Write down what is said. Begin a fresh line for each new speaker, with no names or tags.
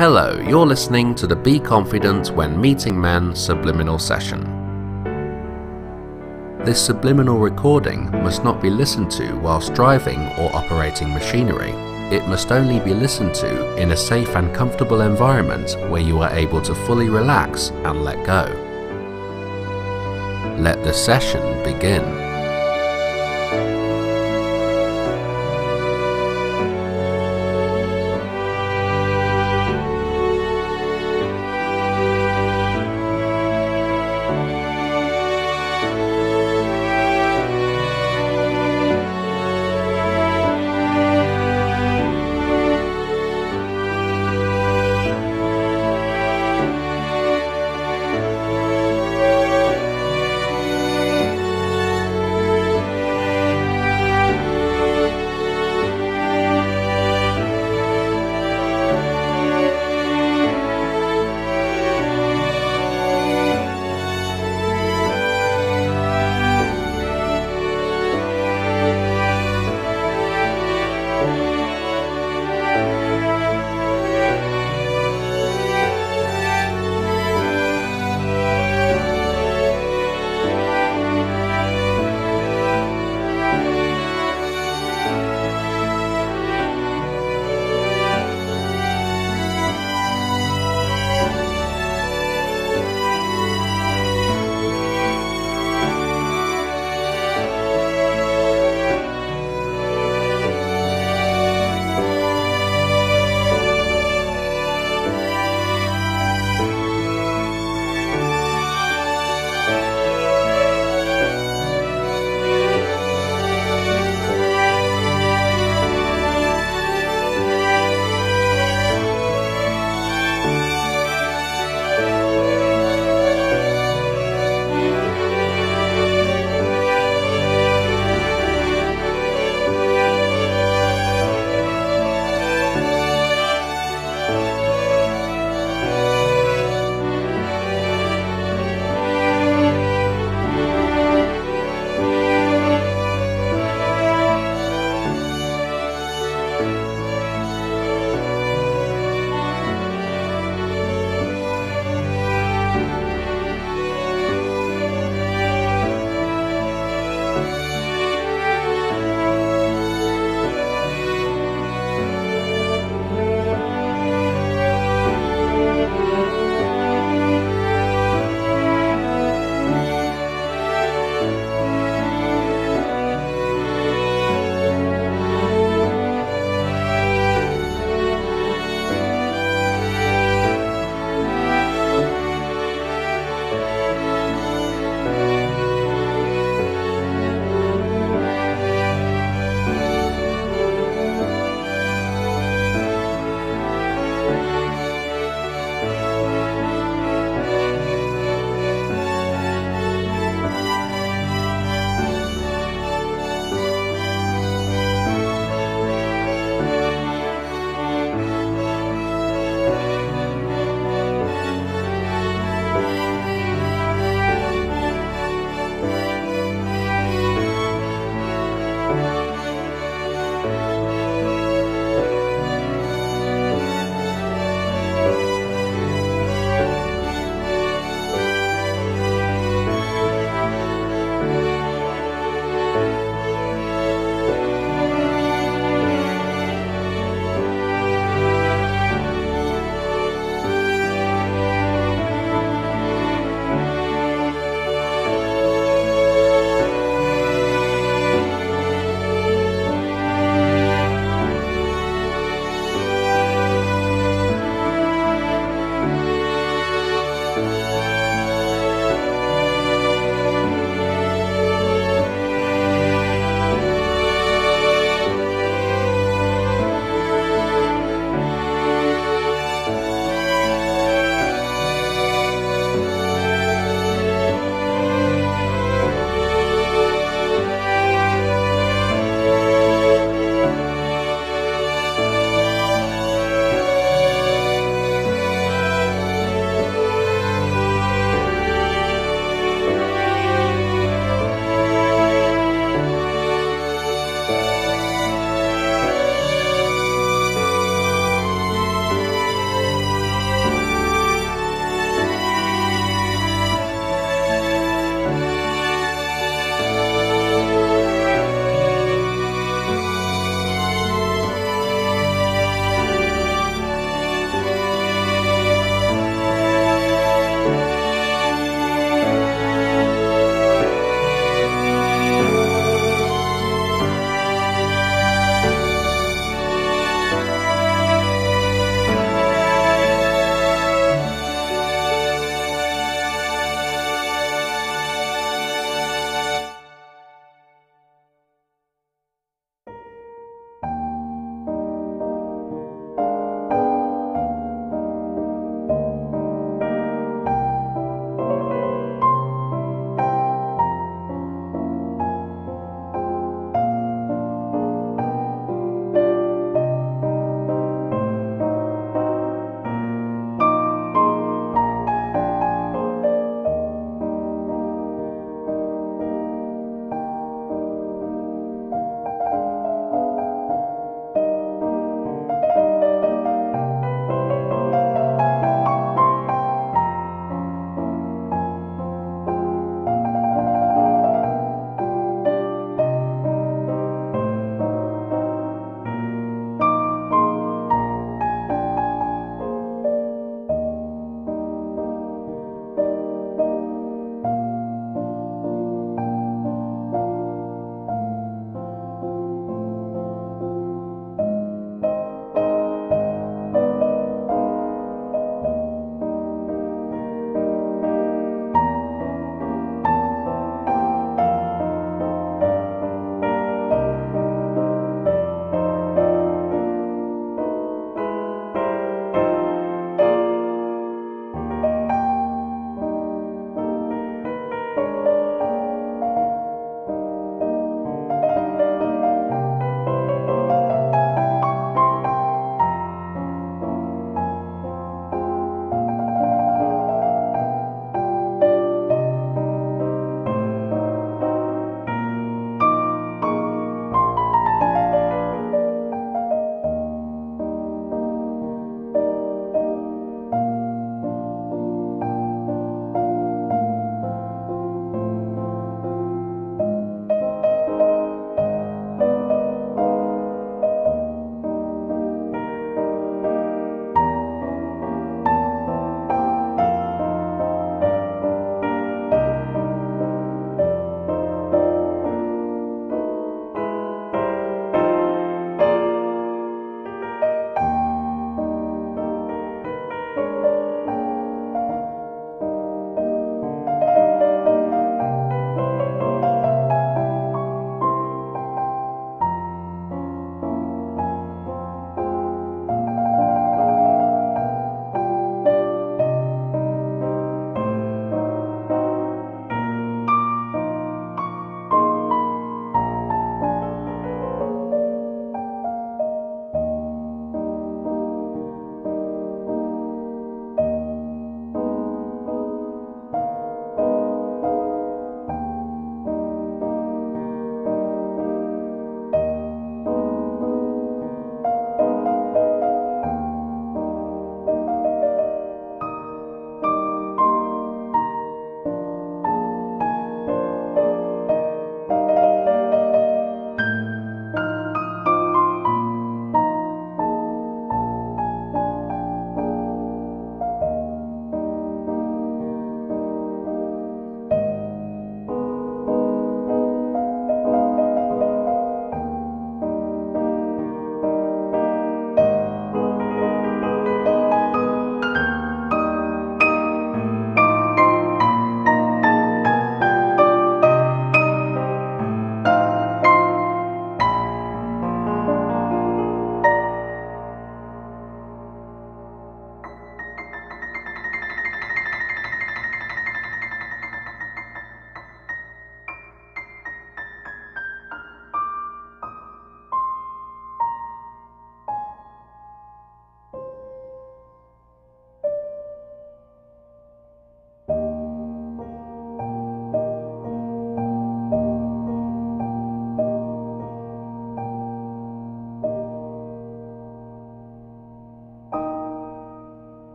Hello, you're listening to the Be Confident When Meeting Men subliminal session. This subliminal recording must not be listened to whilst driving or operating machinery. It must only be listened to in a safe and comfortable environment where you are able to fully relax and let go. Let the session begin.